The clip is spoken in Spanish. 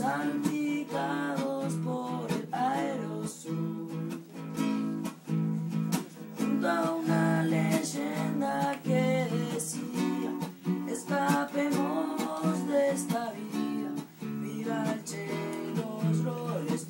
salpicados por el aerosol. Junto a una leyenda que decía, escapemos de esta vida, mira el che, los roles